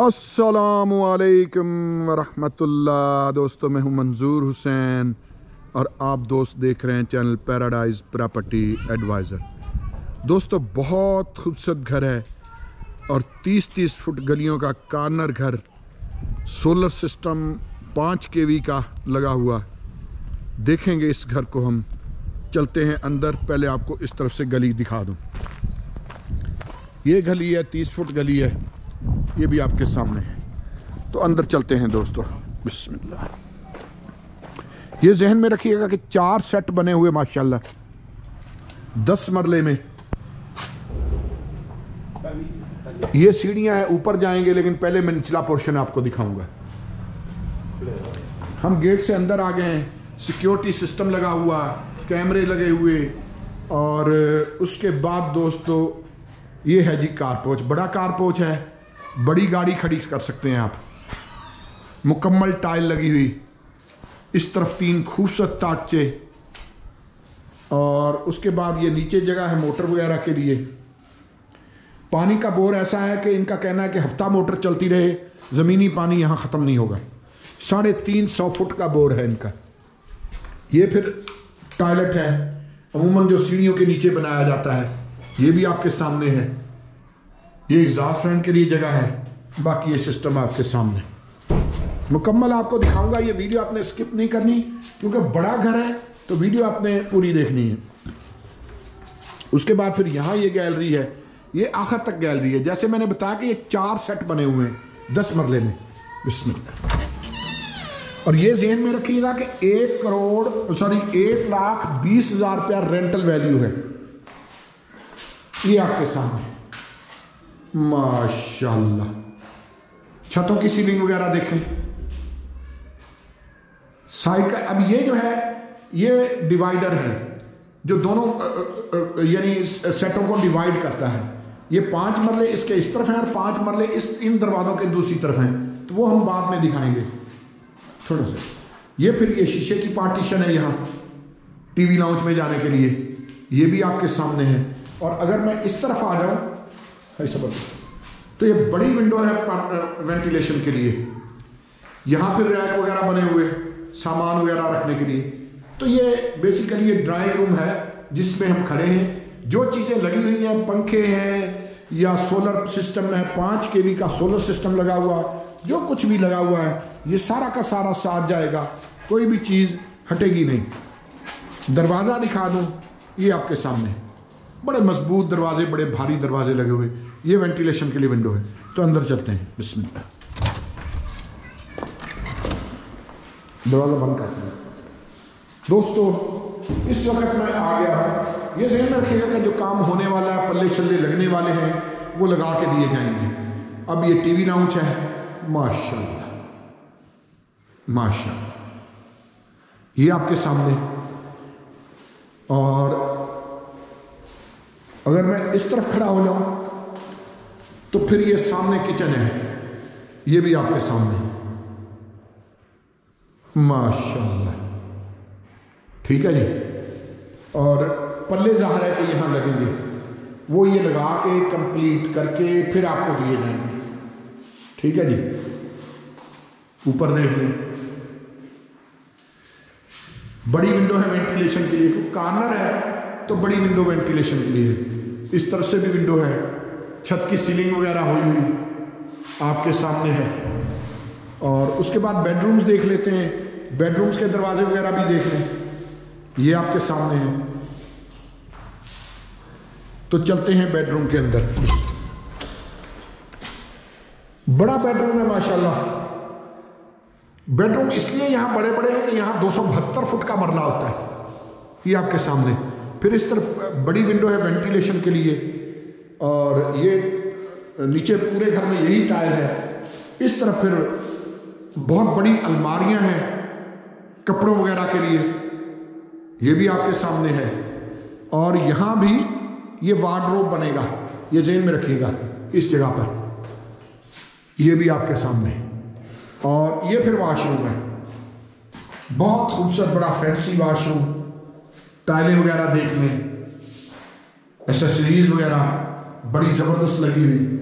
असलकम वरहमतुल्लाह। दोस्तों, मैं हूँ मंजूर हुसैन और आप दोस्त देख रहे हैं चैनल पैराडाइज प्रॉपर्टी एडवाइज़र। दोस्तों, बहुत खूबसूरत घर है और 30-30 फुट गलियों का कार्नर घर, सोलर सिस्टम पाँच के का लगा हुआ। देखेंगे इस घर को हम। चलते हैं अंदर, पहले आपको इस तरफ़ से गली दिखा दूँ। ये गली है, तीस फुट गली है। ये भी आपके सामने है। तो अंदर चलते हैं दोस्तों। बिस्मिल्लाह। ये जहन में रखिएगा कि चार सेट बने हुए, माशाल्लाह। दस मरले में। ये सीढ़ियाँ हैं, ऊपर जाएँगे, लेकिन पहले मैं निचला पोर्शन आपको दिखाऊँगा। हम गेट से अंदर आ गए हैं। सिक्योरिटी सिस्टम लगा हुआ, कैमरे लगे हुए, और उसके बाद दोस्तों, ये है जी कार पोच। बड़ा कार पोच है। बड़ी गाड़ी खड़ी कर सकते हैं आप। मुकम्मल टाइल लगी हुई। इस तरफ़ तीन खूबसूरत ताकचे। और उसके बाद ये नीचे जगह है मोटर वगैरह के लिए। पानी का बोर ऐसा है कि इनका कहना है कि हफ़्ता मोटर चलती रहे, ज़मीनी पानी यहाँ ख़त्म नहीं होगा। साढ़े तीन सौ फुट का बोर है इनका। ये फिर टॉयलेट है। अमूमन जो सीढ़ियों के नीचे बनाया जाता है, ये भी आपके सामने है। ये एग्जॉस्ट के लिए जगह है। बाकी ये सिस्टम आपके सामने। मुकम्मल आपको दिखाऊँगा, ये वीडियो आपने स्किप नहीं करनी, क्योंकि बड़ा घर है तो वीडियो आपने पूरी देखनी है। उसके बाद फिर यहाँ ये गैलरी है, ये आखिर तक गैलरी है। जैसे मैंने बताया कि ये चार सेट बने हुए हैं, दस मरले में। बिस्मिल्लाह। और ये जेन में रखिएगा कि एक करोड़ सॉरी एक लाख बीस हज़ार रुपया रेंटल वैल्यू है। ये आपके सामने। माशाल्लाह। छतों की सीलिंग वगैरह देखें। साइड का अब ये जो है, ये डिवाइडर है, जो दोनों यानी सेटों को डिवाइड करता है। ये पाँच मरले इसके इस तरफ़ हैं और पाँच मरले इस, इन दरवाजों के दूसरी तरफ़ हैं। तो वो हम बाद में दिखाएँगे। थोड़ा सा। ये फिर ये शीशे की पार्टीशन है यहाँ, टीवी लाउंज में जाने के लिए। ये भी आपके सामने है। और अगर मैं इस तरफ़ आ जाऊँ तो ये बड़ी विंडो है वेंटिलेशन के लिए। यहाँ पर रैक वगैरह बने हुए, सामान वगैरह रखने के लिए। तो ये बेसिकली ये ड्राइंग रूम है, जिसमें हम खड़े हैं। जो चीज़ें लगी हुई हैं, पंखे हैं, या सोलर सिस्टम है, पाँच के वी का सोलर सिस्टम लगा हुआ, जो कुछ भी लगा हुआ है, ये सारा का सारा साथ जाएगा। कोई भी चीज़ हटेगी नहीं। दरवाज़ा दिखा दूँ, ये आपके सामने। बड़े मज़बूत दरवाजे, बड़े भारी दरवाजे लगे हुए। ये वेंटिलेशन के लिए विंडो है। तो अंदर चलते हैं। बिस्मिल्लाह। दरवाज़ा बंद करते हैं दोस्तों, इस वक्त मैं आ गया हूँ। ये जहन में रखिएगा कि जो काम होने वाला है, पल्ले छल्ले लगने वाले हैं, वो लगा के दिए जाएँगे। अब ये टीवी लाउंच है। माशाल्लाह। माशाल्लाह। ये आपके सामने। और अगर मैं इस तरफ़ खड़ा हो जाऊँ तो फिर ये सामने किचन है। ये भी आपके सामने। माशाल्लाह। ठीक है जी? और पल्ले ज़ाहिर है कि यहाँ लगेंगे। वो ये लगा के कंप्लीट करके फिर आपको दिए जाएँगे। ठीक है जी? ऊपर देख लें। बड़ी विंडो है वेंटिलेशन के लिए। कार्नर है तो बड़ी विंडो वेंटिलेशन के लिए। इस तरफ़ से भी विंडो है। छत की सीलिंग वगैरह हुई हुई आपके सामने है। और उसके बाद बेडरूम्स देख लेते हैं। बेडरूम्स के दरवाजे वगैरह भी देख लें। ये आपके सामने है। तो चलते हैं बेडरूम के अंदर। बड़ा बेडरूम है, माशाल्लाह। बेडरूम इसलिए यहाँ बड़े बड़े हैं कि यहाँ दो सौ बहत्तर फुट का मरला होता है। ये आपके सामने। फिर इस तरफ़, बड़ी विंडो है वेंटिलेशन के लिए, और ये नीचे पूरे घर में यही टायर है। इस तरफ़ फिर बहुत बड़ी अलमारियाँ हैं कपड़ों वगैरह के लिए, ये भी आपके सामने है। और यहाँ भी ये वार्ड्रोब बनेगा, ये जेन में रखिएगा, इस जगह पर। ये भी आपके सामने। और ये फिर वाशरूम है। बहुत खूबसूरत, बड़ा फैंसी वॉशरूम टाइलें वगैरह देख लें एसेसरीज वगैरह, बड़ी ज़बरदस्त लगी हुई।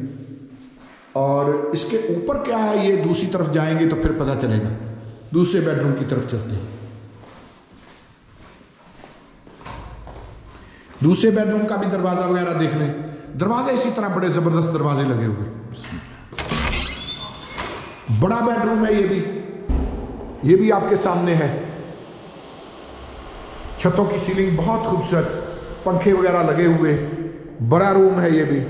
और इसके ऊपर क्या है, ये दूसरी तरफ़ जाएँगे तो फिर पता चलेगा। दूसरे बेडरूम की तरफ़ चलते हैं। दूसरे बेडरूम का भी दरवाज़ा वगैरह देख लें। दरवाजे इसी तरह बड़े ज़बरदस्त दरवाजे लगे हुए। बड़ा बेडरूम है ये भी। ये भी आपके सामने है। छतों की सीलिंग बहुत खूबसूरत पंखे वगैरह लगे हुए, बड़ा रूम है ये भी,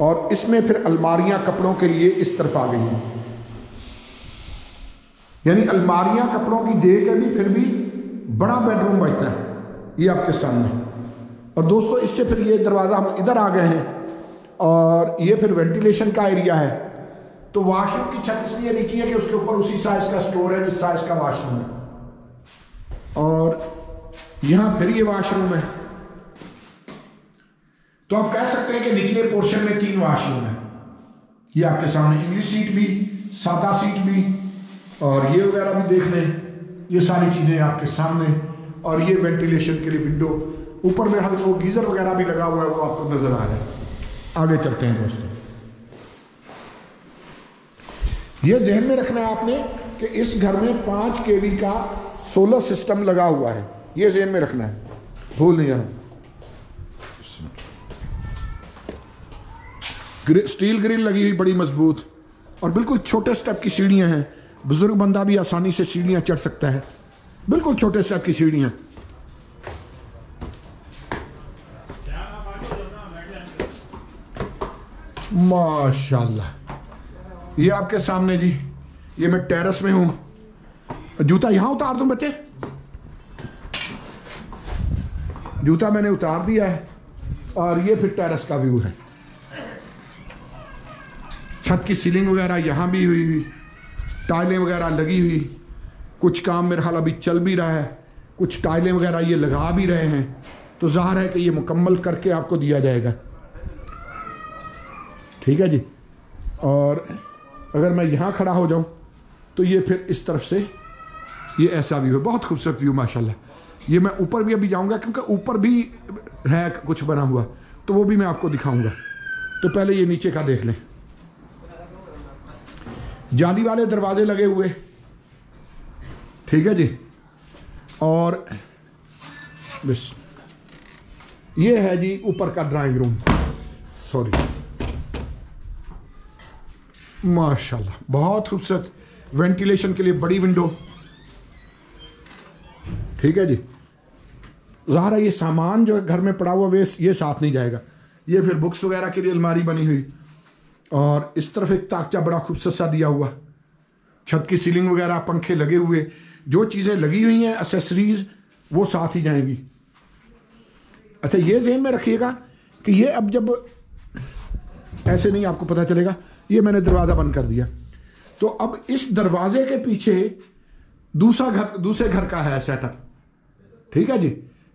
और इसमें फिर अलमारियाँ कपड़ों के लिए इस तरफ़ आ गई हैं। यानी अलमारियाँ कपड़ों की दे के भी फिर भी बड़ा बेडरूम बचता है, ये आपके सामने। और दोस्तों, इससे फिर ये दरवाज़ा हम इधर आ गए हैं, और ये फिर वेंटिलेशन का एरिया है। तो वाशरूम की छत इसलिए नीचे है कि उसके ऊपर उसी साइज़ का स्टोर है, जिस साइज़ का वाशरूम है। और यहाँ फिर ये वॉशरूम है। तो आप कह सकते हैं कि निचले पोर्शन में तीन वॉशरूम है। ये आपके सामने इंग्लिश सीट भी, सादा सीट भी, और ये वगैरह भी देख हैं ये सारी चीज़ें आपके सामने, और ये वेंटिलेशन के लिए विंडो ऊपर में वो गीज़र वगैरह भी लगा हुआ है, वो आपको नज़र आ रहा है। आगे चलते हैं दोस्तों। ये जहन में रखना है आपने कि इस घर में पाँच केवी का सोलर सिस्टम लगा हुआ है। ये जहन में रखना है। भूल नहीं जाना। स्टील ग्रिल लगी हुई बड़ी मज़बूत। और बिल्कुल छोटे स्टेप की सीढ़ियाँ हैं। बुज़ुर्ग बंदा भी आसानी से सीढ़ियाँ चढ़ सकता है। बिल्कुल छोटे स्टेप की सीढ़ियाँ। माशाल्लाह। ये आपके सामने जी। ये मैं टेरेस में हूँ। जूता यहाँ उतार दूँ बच्चे? जूता मैंने उतार दिया है और ये फिर टेरेस का व्यू है। छत की सीलिंग वगैरह यहाँ भी हुई हुई टाइलें वगैरह लगी हुई, कुछ काम मेरे हाल अभी चल भी रहा है, कुछ टाइलें वगैरह ये लगा भी रहे हैं तो ज़ाहिर है कि ये मुकम्मल करके आपको दिया जाएगा। ठीक है जी? और अगर मैं यहाँ खड़ा हो जाऊँ तो ये फिर इस तरफ़ से, ये ऐसा व्यू है, बहुत खूबसूरत व्यू माशाल्लाह। ये मैं ऊपर भी अभी जाऊँगा, क्योंकि ऊपर भी है कुछ बना हुआ तो वो भी मैं आपको दिखाऊँगा। तो पहले ये नीचे का देख लें। जाली वाले दरवाजे लगे हुए। ठीक है जी? और बस। ये है जी ऊपर का ड्राइंग रूम सॉरी माशाल्लाह, बहुत खूबसूरत। वेंटिलेशन के लिए बड़ी विंडो ठीक है जी? ज़ाहिर, ये सामान जो घर में पड़ा हुआ वे ये साथ नहीं जाएगा। ये फिर बुक्स वगैरह के लिए अलमारी बनी हुई। और इस तरफ़ एक ताकचा बड़ा खूबसूरत सा दिया हुआ। छत की सीलिंग वगैरह, पंखे लगे हुए। जो चीज़ें लगी हुई हैं एसेसरीज वो साथ ही जाएँगी। अच्छा ये जेन में रखिएगा कि ये अब जब, ऐसे नहीं आपको पता चलेगा, ये मैंने दरवाज़ा बंद कर दिया। तो अब इस दरवाजे के पीछे दूसरा घर, दूसरे घर का है सेटअप ठीक है जी?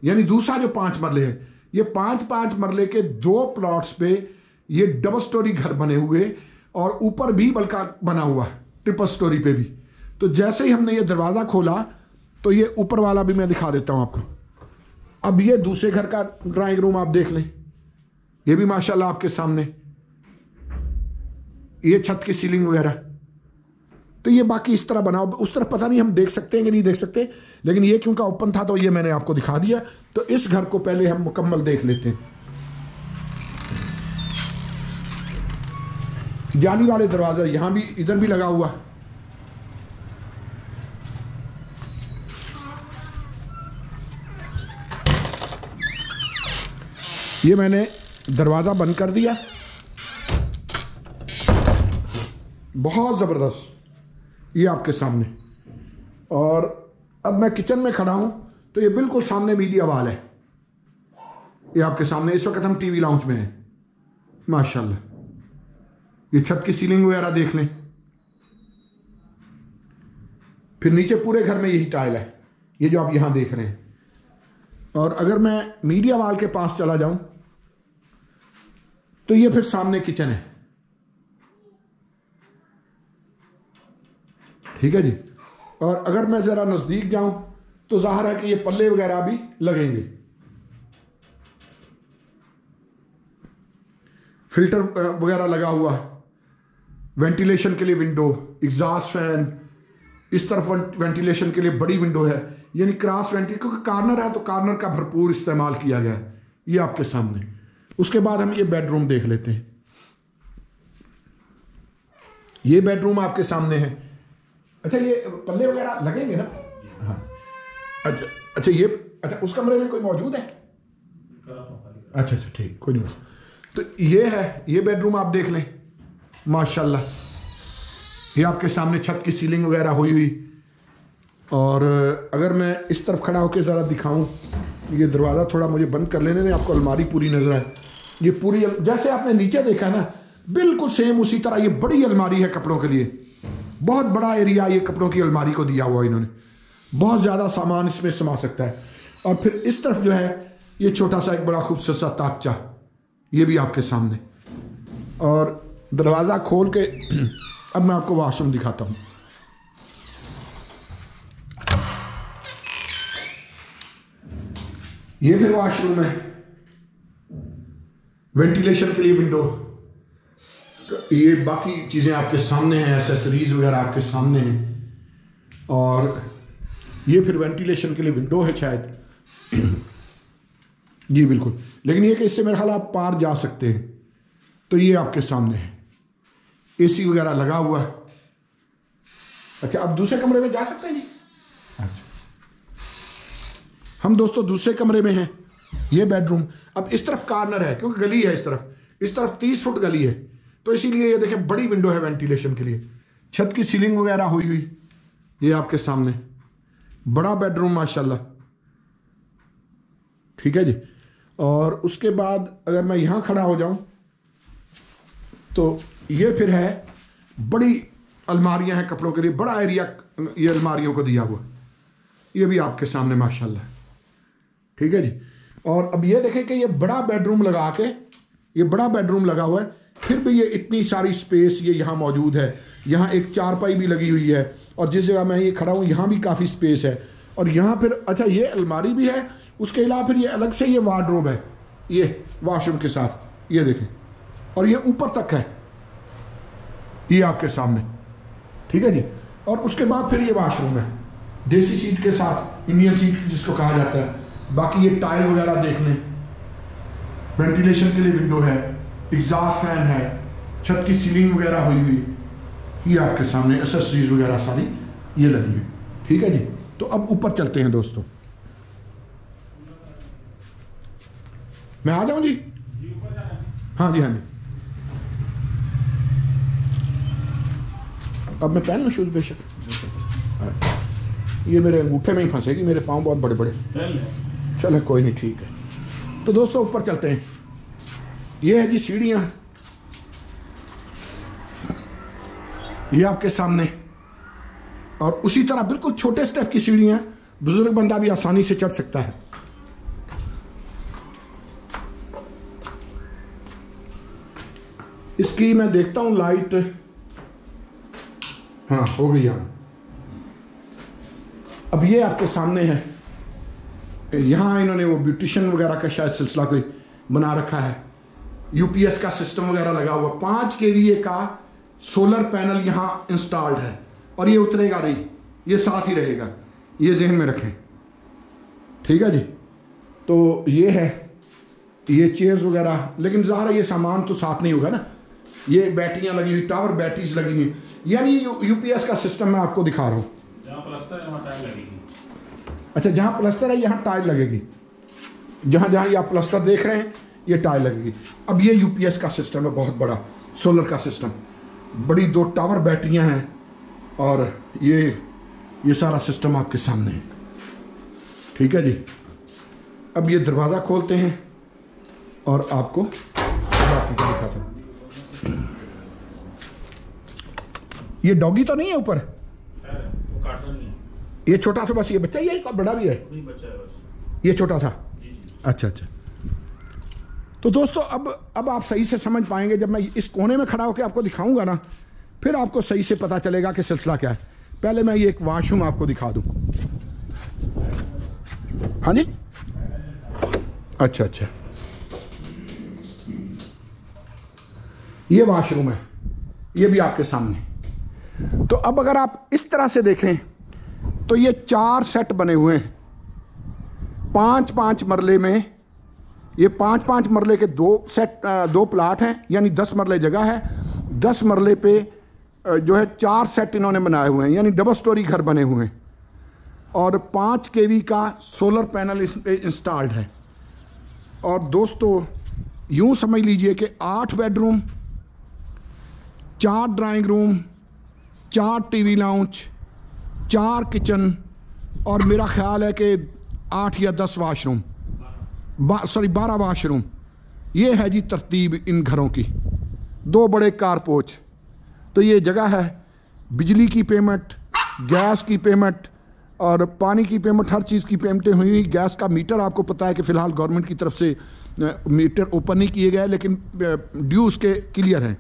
यानी दूसरा जो पाँच मरले है, ये पाँच पाँच मरले के दो प्लॉट्स पे ये डबल स्टोरी घर बने हुए और ऊपर भी बल्कि बना हुआ ट्रिपल स्टोरी पे भी। तो जैसे ही हमने ये दरवाज़ा खोला तो ये ऊपर वाला भी मैं दिखा देता हूँ आपको। अब ये दूसरे घर का ड्राइंग रूम आप देख लें। ये भी माशाल्लाह आपके सामने। ये छत की सीलिंग वगैरह। तो ये बाकी इस तरह बना उस तरह पता नहीं हम देख सकते हैं कि नहीं देख सकते। लेकिन ये क्योंकि ओपन था तो ये मैंने आपको दिखा दिया। तो इस घर को पहले हम मुकम्मल देख लेते हैं। जाली वाले दरवाज़ा, यहाँ भी, इधर भी लगा हुआ। ये मैंने दरवाज़ा बंद कर दिया। बहुत ज़बरदस्त। ये आपके सामने। और अब मैं किचन में खड़ा हूँ तो ये बिल्कुल सामने मीडिया वाल है। ये आपके सामने, इस वक्त हम टीवी लाउंज में हैं। माशाल्लाह। ये छत की सीलिंग वगैरह देख लें। फिर नीचे पूरे घर में यही टाइल है। ये जो आप यहाँ देख रहे हैं। और अगर मैं मीडिया वाल के पास चला जाऊँ तो ये फिर सामने किचन है। ठीक है जी? और अगर मैं ज़रा नज़दीक जाऊँ तो ज़ाहिर है कि ये पल्ले वगैरह भी लगेंगे। फ़िल्टर वगैरह लगा हुआ है। वेंटिलेशन के लिए विंडो, एग्जॉस्ट फ़ैन, इस तरफ़ वेंटिलेशन के लिए बड़ी विंडो है। यानी क्रॉस वेंटिल, क्योंकि कार्नर है तो कार्नर का भरपूर इस्तेमाल किया गया है। ये आपके सामने। उसके बाद हम ये बेडरूम देख लेते हैं। ये बेडरूम आपके सामने है। अच्छा ये पल्ले वगैरह लगेंगे ना? हाँ अच्छा अच्छा ये अच्छा उस कमरे में कोई मौजूद है? अच्छा अच्छा ठीक, कोई नहीं। तो ये है, ये बेडरूम आप देख लें। माशाल्लाह। ये आपके सामने छत की सीलिंग वगैरह हुई हुई। और अगर मैं इस तरफ़ खड़ा होकर ज़रा दिखाऊँ ये दरवाज़ा थोड़ा मुझे बंद कर लेने में आपको अलमारी पूरी नज़र आए। ये पूरी जैसे आपने नीचे देखा ना, बिल्कुल सेम उसी तरह, ये बड़ी अलमारी है कपड़ों के लिए। बहुत बड़ा एरिया ये कपड़ों की अलमारी को दिया हुआ इन्होंने। बहुत ज़्यादा सामान इसमें समा सकता है। और फिर इस तरफ़ जो है, ये छोटा सा एक बड़ा खूबसूरत सा ताकचा, ये भी आपके सामने। और दरवाज़ा खोल के अब मैं आपको वॉशरूम दिखाता हूँ। ये फिर वॉशरूम है। वेंटिलेशन के लिए विंडो ये बाकी चीज़ें आपके सामने हैं एसेसरीज वगैरह आपके सामने हैं। और ये फिर वेंटिलेशन के लिए विंडो है शायद। जी, बिल्कुल। लेकिन ये कि इससे मेरा ख्याल आप पार जा सकते हैं। तो ये आपके सामने है। एसी वगैरह लगा हुआ है। अच्छा आप दूसरे कमरे में जा सकते हैं जी? अच्छा। हम दोस्तों दूसरे कमरे में हैं। ये बेडरूम अब इस तरफ़ कार्नर है, क्योंकि गली है इस तरफ़। इस तरफ़ तीस फुट गली है। तो इसीलिए ये देखें, बड़ी विंडो है वेंटिलेशन के लिए। छत की सीलिंग वगैरह हुई हुई, ये आपके सामने। बड़ा बेडरूम माशाल्लाह। ठीक है जी? और उसके बाद अगर मैं यहाँ खड़ा हो जाऊँ तो ये फिर है, बड़ी अलमारियाँ हैं कपड़ों के लिए, बड़ा एरिया ये अलमारियों को दिया हुआ। ये भी आपके सामने, माशाल्लाह। ठीक है जी? और अब ये देखें कि ये बड़ा बेडरूम लगा के, ये बड़ा बेडरूम लगा हुआ है। फिर भी ये इतनी सारी स्पेस ये यहाँ मौजूद है। यहाँ एक चारपाई भी लगी हुई है और जिस जगह मैं ये खड़ा हूँ, यहाँ भी काफ़ी स्पेस है। और यहाँ फिर अच्छा ये अलमारी भी है, उसके अलावा फिर ये अलग से ये वार्ड्रोब है, ये वॉशरूम के साथ, ये देखें। और ये ऊपर तक है, ये आपके सामने, ठीक है जी? और उसके बाद फिर ये वॉशरूम है, देसी सीट के साथ इंडियन सीट जिसको कहा जाता है। बाकी ये टाइल वगैरह देख लें। वेंटिलेशन के लिए विंडो है एग्जॉस्ट फ़ैन है छत की सीलिंग वगैरह हुई हुई ये आपके सामने एसेसरीज वगैरह सारी ये लगी हुई ठीक है जी? तो अब ऊपर चलते हैं दोस्तों। मैं आ जाऊँ जी? हाँ जी हाँ जी। अब मैं पहन लूँ शूज़ बेशक? ये मेरे अंगूठे में ही फंसेगी मेरे पाँव बहुत बड़े बड़े चलो कोई नहीं ठीक है। तो दोस्तों ऊपर चलते हैं। ये है जी सीढ़ियाँ। ये आपके सामने। और उसी तरह बिल्कुल छोटे स्टेप की सीढ़ियाँ, बुज़ुर्ग बंदा भी आसानी से चढ़ सकता है। इसकी मैं देखता हूँ लाइट हाँ हो गई यहाँ। अब ये आपके सामने है। यहाँ इन्होंने वो ब्यूटिशियन वगैरह का शायद सिलसिला कोई बना रखा है। यूपीएस का सिस्टम वगैरह लगा हुआ। पाँच के वी का सोलर पैनल यहाँ इंस्टॉल्ड है। और ये उतरेगा नहीं। ये साथ ही रहेगा। ये जहन में रखें। ठीक है जी? तो ये है। ये चेयर्स वगैरह। लेकिन ज़ाहिर ये सामान तो साथ नहीं होगा ना। ये बैटरियाँ लगी हुई टावर बैटरीज लगी हुई। यानी यूपीएस का सिस्टम मैं आपको दिखा रहा हूँ। अच्छा जहाँ प्लस्तर है यहाँ टाइल लगेगी। जहाँ जहाँ ये आप प्लस्तर देख रहे हैं ये टाइल लगेगी। अब ये यूपीएस का सिस्टम है बहुत बड़ा सोलर का सिस्टम बड़ी दो टावर बैटरियाँ हैं और ये ये सारा सिस्टम आपके सामने है। ठीक है जी? अब ये दरवाज़ा खोलते हैं और आपको दिखाता हूँ। ये डॉगी तो नहीं है ऊपर? ये छोटा सा बस ये बच्चा है बड़ा भी है? ये छोटा सा? अच्छा अच्छा। तो दोस्तों, अब अब आप सही से समझ पाएँगे। जब मैं इस कोने में खड़ा होकर आपको दिखाऊँगा ना, फिर आपको सही से पता चलेगा कि सिलसिला क्या है। पहले मैं ये एक वाशरूम आपको दिखा दूँ। हाँ जी? अच्छा अच्छा। ये वाशरूम है। ये भी आपके सामने। तो अब अगर आप इस तरह से देखें तो ये चार सेट बने हुए हैं। पाँच पाँच मरले में ये पाँच पाँच मरले के दो सेट दो प्लाट हैं, यानी दस मरले जगह है। दस मरले पे जो है चार सेट इन्होंने बनाए हुए हैं, यानी डबल स्टोरी घर बने हुए हैं। और पाँच केवी का सोलर पैनल इस पे इंस्टॉल्ड है। और दोस्तों, यूँ समझ लीजिए कि आठ बेडरूम चार ड्राइंग रूम चार टीवी लाउंज चार किचन और मेरा ख्याल है कि आठ या दस वाशरूम बा, सॉरी बारह वाशरूम ये है जी तरतीब इन घरों की। दो बड़े कारपोच। तो ये जगह है बिजली की पेमेंट गैस की पेमेंट और पानी की पेमेंट हर चीज़ की पेमेंटें हुई गैस का मीटर आपको पता है कि फ़िलहाल गवर्नमेंट की तरफ़ से मीटर ओपन नहीं किए गए लेकिन ड्यू उसके क्लियर हैं।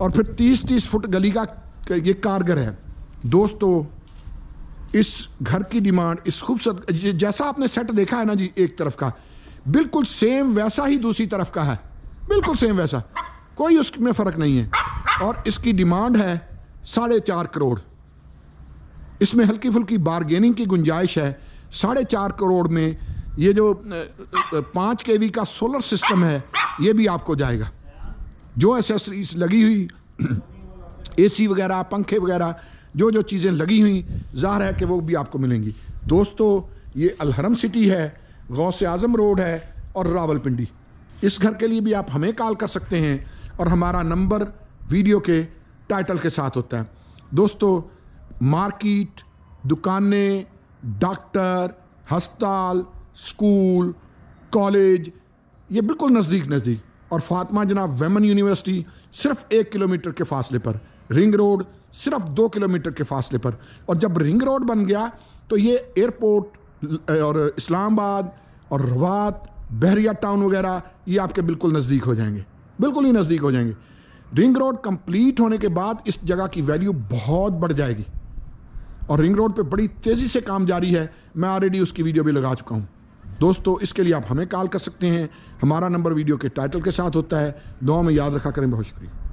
और फिर तीस तीस फुट गली का ये कारगर है। दोस्तों इस घर की डिमांड इस खूबसूरत जैसा आपने सेट देखा है ना जी एक तरफ़ का बिल्कुल सेम वैसा ही दूसरी तरफ़ का है। बिल्कुल सेम वैसा। कोई उसमें फ़र्क नहीं है। और इसकी डिमांड है साढ़े चार करोड़। इसमें हल्की फुल्की बारगेनिंग की गुंजाइश है। साढ़े चार करोड़ में ये जो पाँच के वी का सोलर सिस्टम है, ये भी आपको जाएगा। जो एसेसरीज लगी हुई एसी वगैरह, पंखे वगैरह जो जो चीज़ें लगी हुई, ज़ाहिर है कि वो भी आपको मिलेंगी। दोस्तों, ये अलहरम सिटी है। गौस आज़म रोड है और रावलपिंडी। इस घर के लिए भी आप हमें कॉल कर सकते हैं और हमारा नंबर वीडियो के टाइटल के साथ होता है। दोस्तों, मार्केट, दुकानें, डॉक्टर हस्पताल स्कूल, कॉलेज, ये बिल्कुल नज़दीक नज़दीक। और फातिमा जनाब वेमन यूनिवर्सिटी सिर्फ़ एक किलोमीटर के फासले पर, रिंग रोड सिर्फ़ दो किलोमीटर के फासले पर। और जब रिंग रोड बन गया तो ये एयरपोर्ट, और इस्लामाबाद और रवात, बहरिया टाउन वगैरह, ये आपके बिल्कुल नज़दीक हो जाएँगे। बिल्कुल ही नज़दीक हो जाएँगे। रिंग रोड कंप्लीट होने के बाद इस जगह की वैल्यू बहुत बढ़ जाएगी। और रिंग रोड पे बड़ी तेज़ी से काम जारी है। मैं ऑलरेडी उसकी वीडियो भी लगा चुका हूँ। दोस्तों, इसके लिए आप हमें कॉल कर सकते हैं। हमारा नंबर वीडियो के टाइटल के साथ होता है। दो में याद रखा करें। बहुत शुक्रिया।